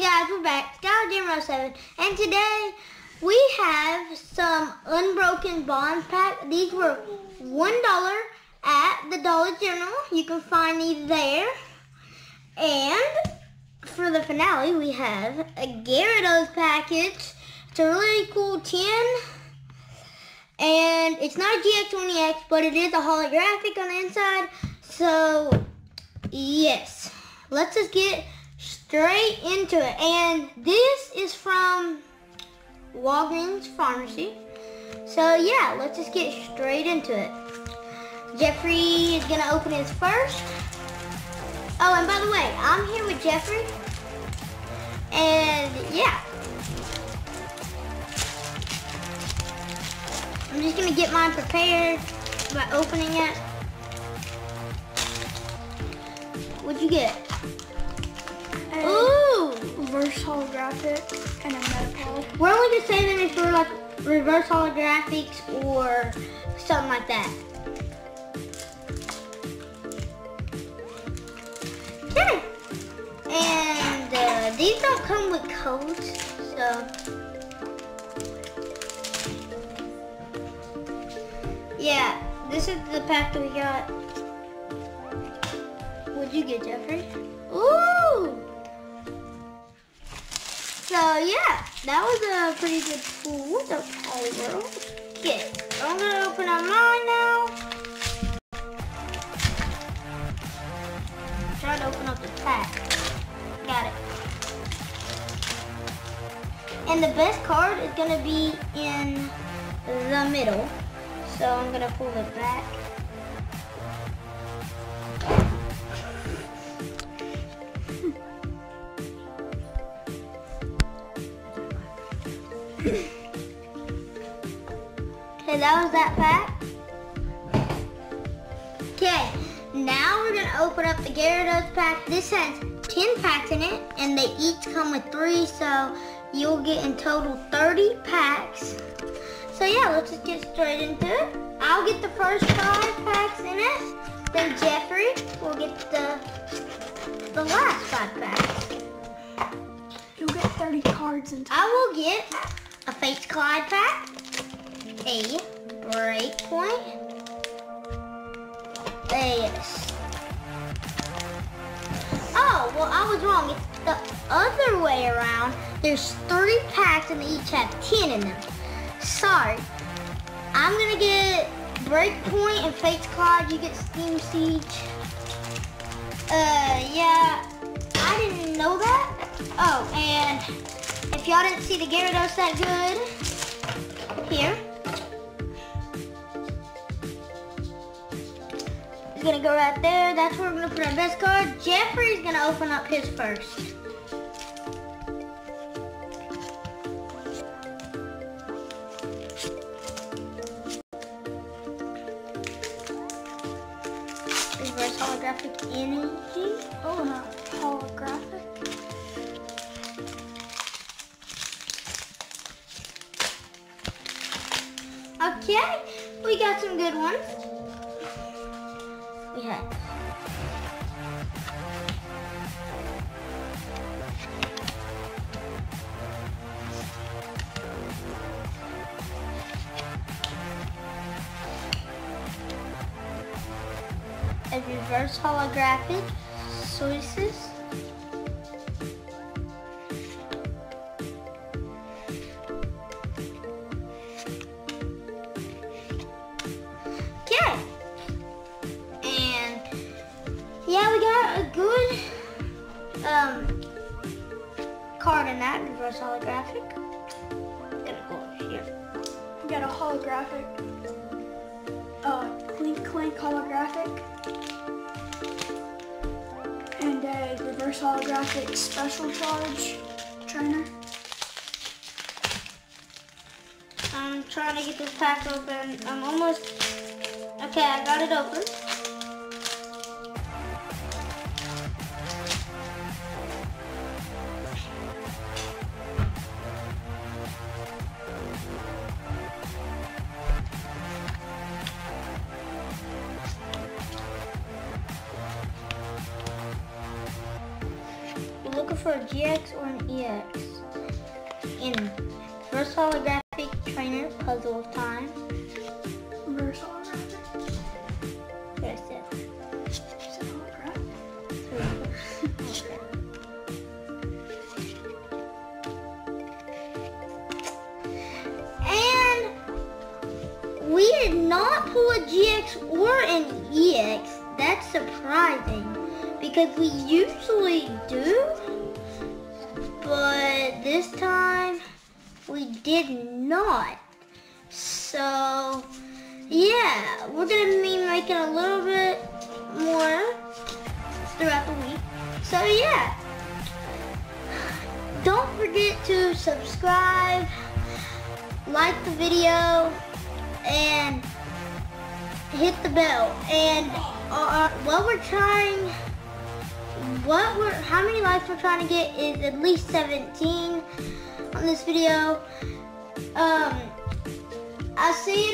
Guys, we're back. Skylar Demo 7. And today we have some Unbroken Bonds pack. These were $1 at the Dollar General. You can find these there. And for the finale, we have a Gyarados package. It's a really cool tin. And it's not a GX20X, but it is a holographic on the inside. So, yes. Let's just get straight into it. And this is from Walgreens Pharmacy. So yeah, let's just get straight into it. Jeffrey is gonna open his first. Oh, and by the way, I'm here with Jeffrey. And yeah. I'm just gonna get mine prepared by opening it. What'd you get? Reverse holographic and a Metapod. We're only gonna say them if we're like reverse holographics or something like that. Okay. And uh, these don't come with codes, so. Yeah, this is the pack that we got. What'd you get, Jeffrey? Ooh! So yeah, that was a pretty good pool. What's up, World? Okay, I'm gonna open up mine now. Try to open up the pack. Got it. And the best card is gonna be in the middle. So I'm gonna pull it back. That pack. Okay, now we're gonna open up the Gyarados pack. This has 10 packs in it, and they each come with three, so you'll get in total 30 packs. So yeah, let's just get straight into it. I'll get the first five packs in it, then Jeffrey will get the, the last five packs. You'll get 30 cards in total. I will get a Fates Collide pack, a Breakpoint, a... Oh, well, I was wrong. It's the other way around. There's three packs and they each have 10 in them. Sorry. I'm to get Breakpoint and Fates Collide. You get Steam Siege. Uh, yeah, I didn't know that. Oh, and if y'all didn't see the Gyarados that good, here. It's gonna go right there. That's where we're gonna put our best card. Jeffrey's gonna open up his first. Reverse holographic energy. Oh, holographic. Okay, we got some good ones. A reverse holographic sources. Reverse holographic. Gonna go over here. We got a holographic. Uh, Clink Clink holographic. And a reverse holographic special charge trainer. I'm trying to get this pack open. I'm almost okay. I got it open. Looking for a GX or an EX. In first holographic trainer puzzle time. Reverse holographic. There's it. Is it holographic? Okay. And we did not pull a GX or an EX. That's surprising because we usually do. But this time we did not. So yeah, we're gonna be making a little bit more throughout the week. So yeah, don't forget to subscribe, like the video, and hit the bell. And uh, what we're trying, what we're, how many likes we're trying to get is at least 17 on this video. Um, I'll see